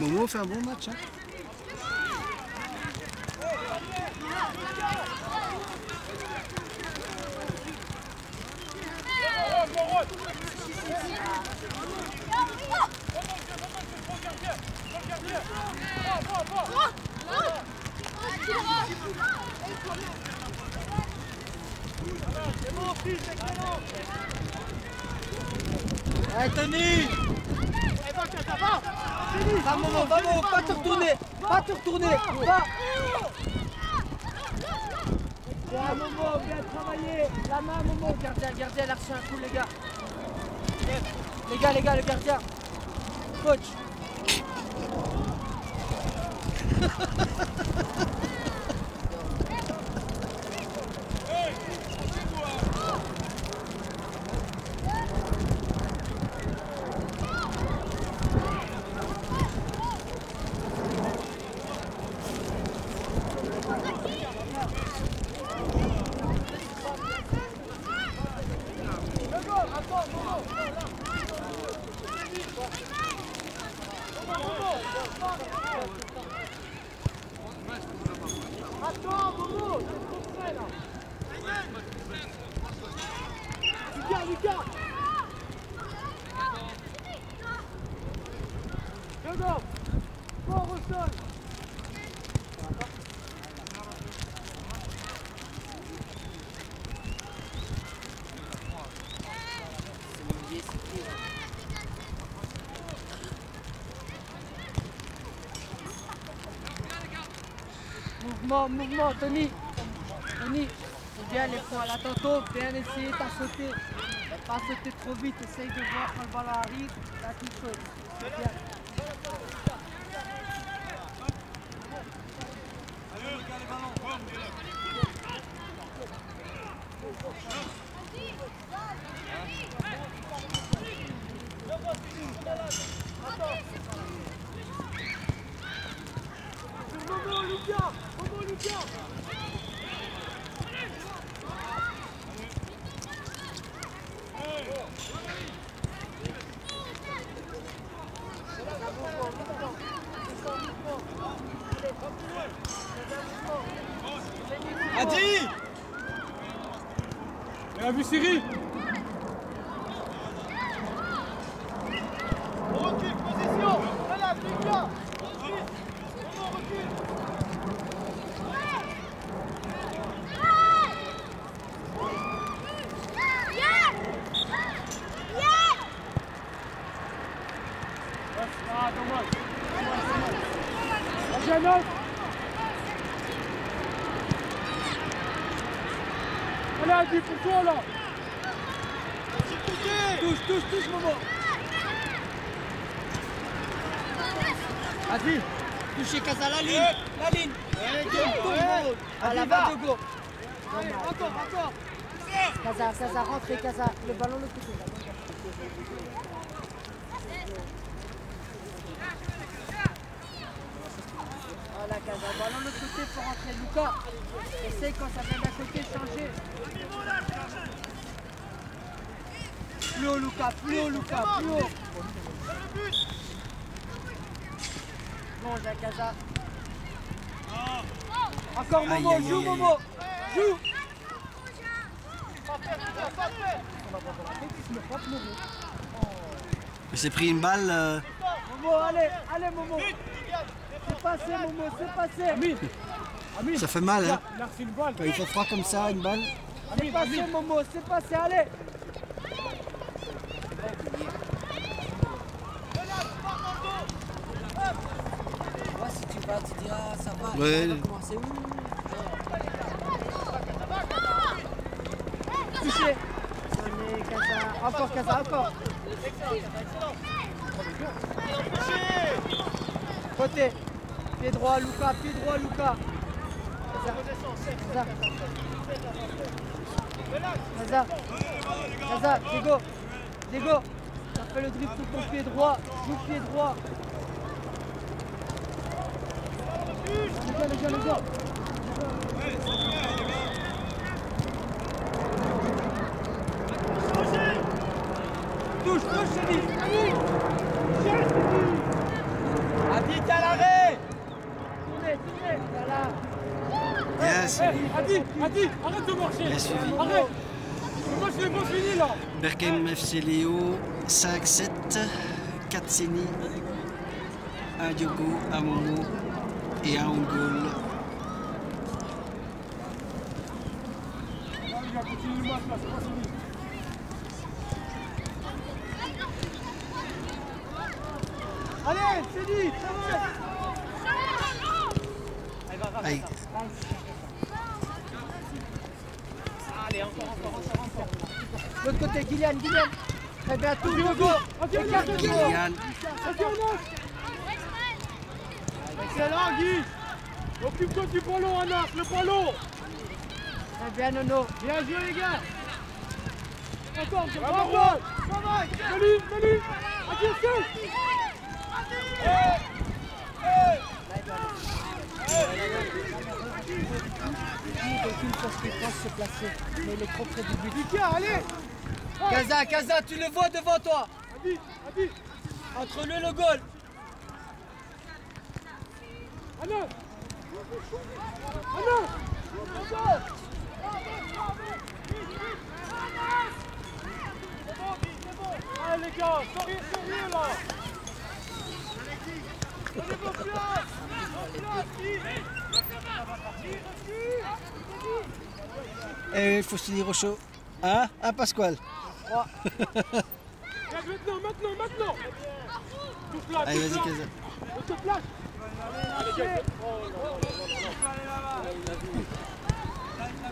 Momo fait un bon match. Hein. Allez Tony Va Momo, va? Momo, pas te retourner. Pas te retourner. Va. Bien Momo, bien travaillé La main Momo, gardien, gardien, il a reçu un coup les gars. Les gars, les gars, le gardien. Coach Attends, Momo, c'est trop près là Lucas, Lucas Hugo, fort au sol Mouvement, mouvement, Tony. Bien les points là tantôt, bien essayer t'as sauté. Pas sauter trop vite, essaye de voir quand le ballon arrive, tu sautes. C'est bien. Momo, Lucas Momo, Lucas Adi Elle a vu Siri Recule, position Voilà, Lucas Recule Momo, recule Ah, dommage. J'ai un autre. Allez, Adi, pour toi là. Touche, touche, touche, Momo. Vas-y. Touchez Casa, la ligne La ligne À la balle de go Encore, encore. Casa, Casa, rentrez, Casa Le ballon de côté Voilà, Casa, ballon de l'autre côté pour rentrer. Lucas, essaye quand ça vient d'un côté, changer. Plus haut, Lucas, plus haut, Lucas, plus haut. Bon, Casa. Encore Momo, joue Momo, joue. Il s'est pris une balle. euh, Momo, allez, allez Momo. C'est passé Momo, c'est passé. Amine. Amine. ça fait mal, hein. Il a reçu une balle. Quand il fait froid comme ça, une balle. C'est passé Momo, c'est passé, allez. Moi, si tu vas, tu dis, ah, ça va. Ouais. Touché. Casa. Encore, Casa, encore. Côté. Pied droit, Lucas. Pied droit, Lucas. Casa. Diego. Diego. Ça fait le dribble sur ton pied droit. Joue pied droit. Les gars, les. Touche, touche. Adi, t'es à l'arrêt Tournez, tournez. Voilà. Bien suivi. Eh, Adi, Adi, arrête de marcher. Bien suivi. Arrête. Le match n'est pas fini là. Berkem FC Léo, 5-7, 4 Séni, 1 Diogo, 1 Momo et 1 Ongol. Continue le match là, c'est pas fini. Allez, c'est dit Aïe. L'autre Kylian, Kylian. Très bien, tout le Écarte on a. Excellent, Guy. Occupe-toi du ballon, Anas, le ballon. Très bien, Nono. Bien joué, les gars Encore, c'est Bravo bravo. Bravo Manu, Manu. Adi, essaie. Il n'y aucune chose qui pense se placer. Mais il est trop près du but. Lucas, allez Kaza, Kaza, tu le vois devant toi. Entre lui et le goal. Anas. Anas. Allez les gars, sérieux, sérieux là et il faut se tenir au chaud. Hein Hein Pasquale? Regarde maintenant, maintenant, maintenant Tout plat, Allez, tout vas-y. Kaza. On te place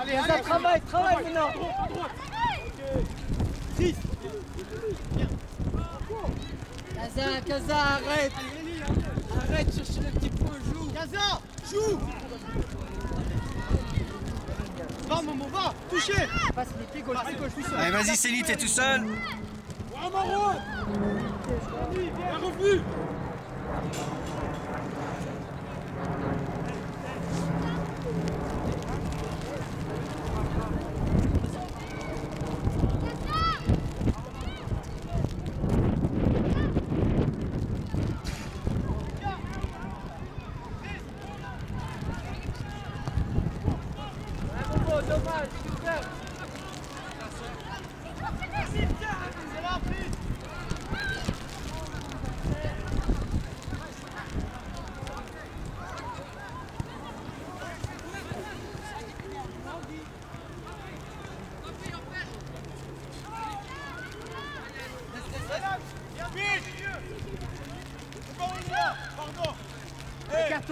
Allez, Kaza, travaille, travaille maintenant. à droite, à droite Kaza, Kaza, arrête. Arrête, chercher le petit point, joue. Gaza Joue Va, Momo, va Passe gauche, pied gauche, tout seul. Allez, vas-y, Céline, t'es tout seul. Bien revenu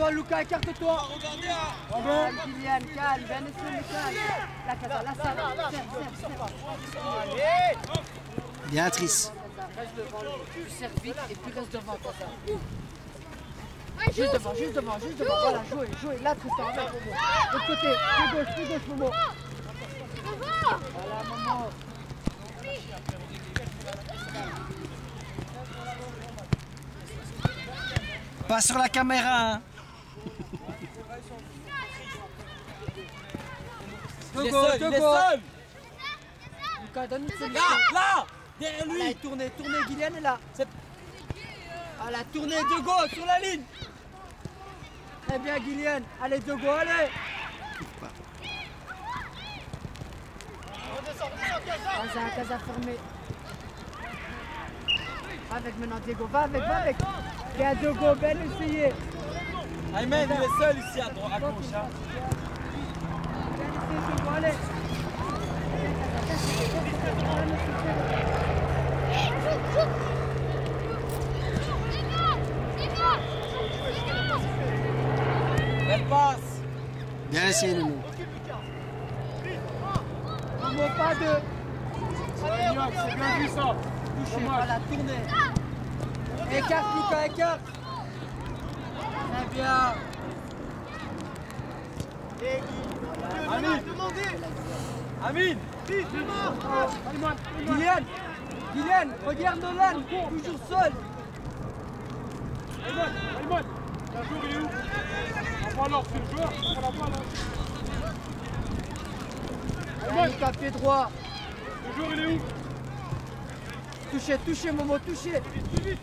Écarte-toi, Lucas, écarte-toi. Calme, Kylian, calme, bien essayer, calme. La Kaza, serre. Bien, Trice. Reste devant lui, tu serres vite et puis reste devant toi. Juste devant, juste devant, juste devant. Voilà, jouez, jouez. Là, Tristan, avec Momo. De l'autre côté, pied gauche, pied gauche, Momo. Voilà, Momo. Pas sur la caméra. Hein. Il est seul, il est seul. Lucas, donne une solution. Là Derrière Là, lui tournez, tournez, Guyliane est là. Voilà, tournez, de go, sur la ligne. Très bien, Guyliane. Allez, de go, allez. Casa, Casa fermé. Va avec maintenant, Diego. Va avec, va avec. Bien, Diogo, bien essayé. Ayman, il est seul ici à droite, à gauche. hein. Bien essayé, Nono. Momo, pas de. C'est bien vu ça Touché, voilà, tournez. Écarte, Lucas, écarte. Très bien. Amine. Amine. Kylian. Kylian, regarde Nolan, toujours seul. Ayman, Ayman La il est où? On l'or, c'est le joueur, on la balle hein. Ayman Tapé droit. Le joueur il est où? Touchez, touchez Momo, touchez. Vite,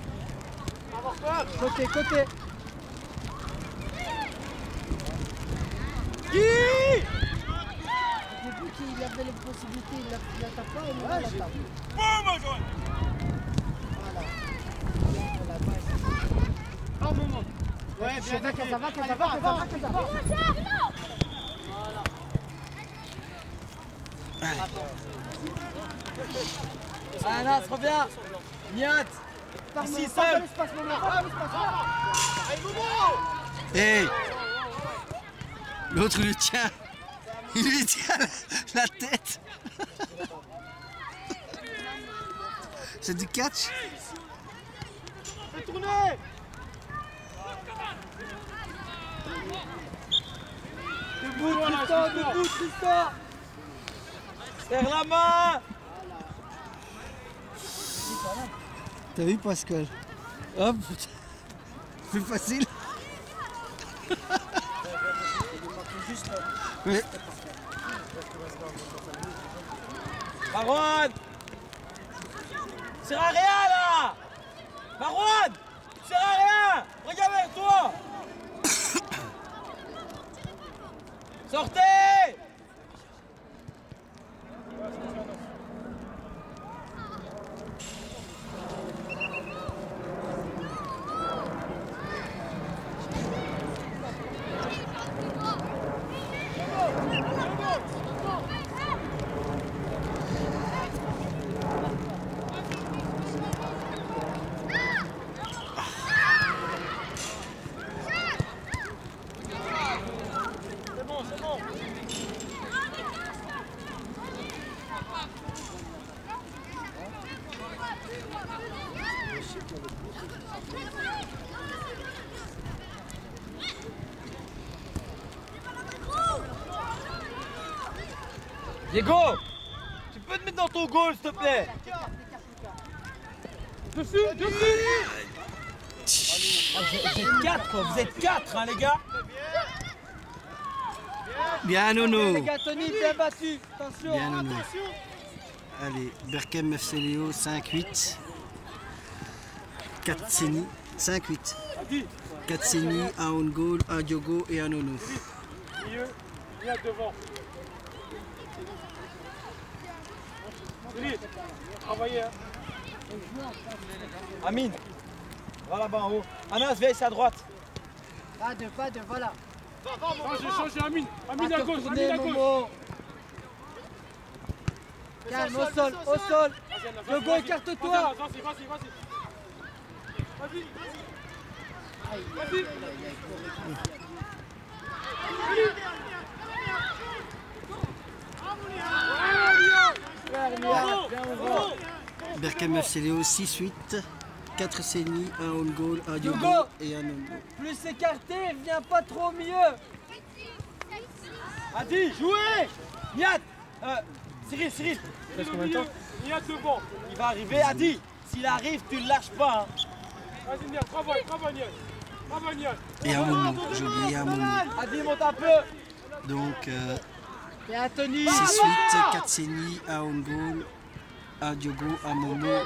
Côté, côté. Qui? Qu'il avait les possibilités, il la- pas et maintenant il l'attaque. Voilà. Voilà, Un moment. Ouais, Je sais pas que ça va, ça va, ça va, que ça va. Ah non, se reviens Niat Ici, seul. là. Hey L'autre lui tient. Il lui tient la, tête. C'est du catch Fais tourner Debout Tristan, debout Tristan Serre la main T'as vu Pascal? Hop Plus facile Oui. Marwan. Sert à rien là. Marwan. Sert à rien Regarde vers toi. Sortez C'est bon, c'est bon. Diego Tu peux te mettre dans ton goal s'il te plaît Dessus, dessus Ah, Vous êtes 4 quoi, vous êtes 4 hein les gars Bien Nono Les gars, Tony, bien battu. Attention. Bien Nono Allez, Berkem FC Léo 5-8. Katseni 5-8. Adi, Katseni, un on goal, un Diogo et un Nono. milieu, viens devant. Cyril, travaillez. Hein. Amine Va là-bas en haut. Anas, viens ici à droite. Pas de, pas de, voilà. Ah, j'ai changé Amine. Amine à gauche, Amine à gauche. Momo. Calme, au sol, au sol. Logo, vas-y, écarte-toi. Vas-y, vas-y, vas-y. Vas-y, vas-y. Vas-y. Bravo. Berkem FC Léo 6-8. 4 Seni, un on goal, un Diogo Diogo. et un Nono. Plus écarté, viens pas trop au milieu. Adi, jouez Niat euh, Cyril, Cyril Niat devant. Il va arriver, Adi S'il arrive, tu le lâches pas hein. Vas-y, Niat, travaille, travaille, Niat. Travaille, Niat. Et un Momo, j'ai oublié un Momo. Adi, monte un peu Donc euh, Anthony. 6-8, 4 Seni, un on goal, un Diogo, un Momo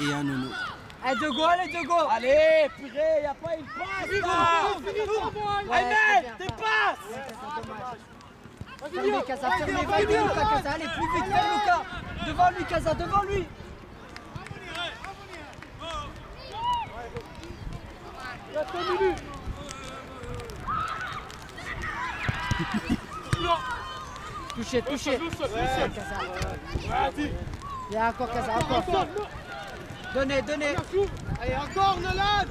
et un Nono. Allez, Diogo, allez, Diogo. Allez, purée, y'a pas une passe Ahmed, c'est bien, tes passes. Fermez Casa, fermez, va aider Lucas Casa, allez plus vite, vers Lucas Devant lui Casa, devant lui. Douce, douce, Casa, Vas-y. il y a encore Casa, encore Donnez, donnez Allez, encore, Nolan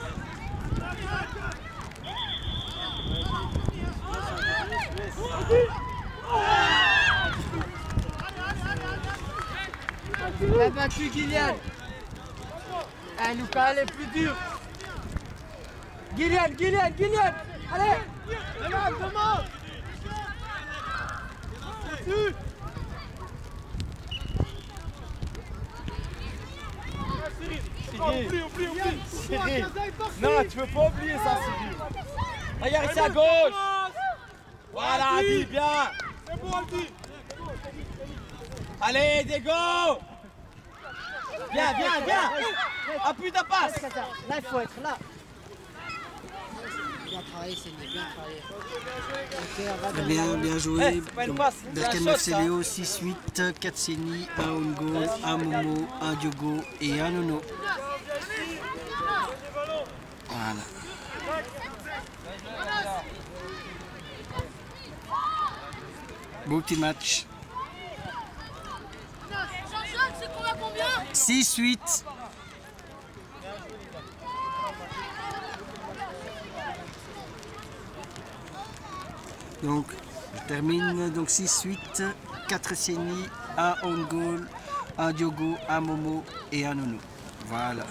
Il a battu Gillian Eh Lucas, allez, plus dur Gillian, Gillian, Gillian Allez demande Cyril, Cyril. oublie, oublie, oublie. Cyril Non, tu peux pas oublier ça, Cyril Regarde ici à gauche. Voilà, Adi, bien. C'est bon, Aldi Allez, Diego. Viens, viens, viens. Appuie ta passe. Là il faut être là Bien travaillé, c'est bien travaillé. Ok, on va Très dans bien, le- bien joué. Shot, Marcelio, 6-8, 4 Seni, 1 on goal, 1 Momo, 1 Diogo et 1 Nono. Voilà. Beau petit match. Jean-Jacques, c'est combien? Combien 6-8. Donc, je termine donc 6-8, 4 Seni, 1 on goal, 1 Diogo, 1 Momo et 1 Nono. Voilà.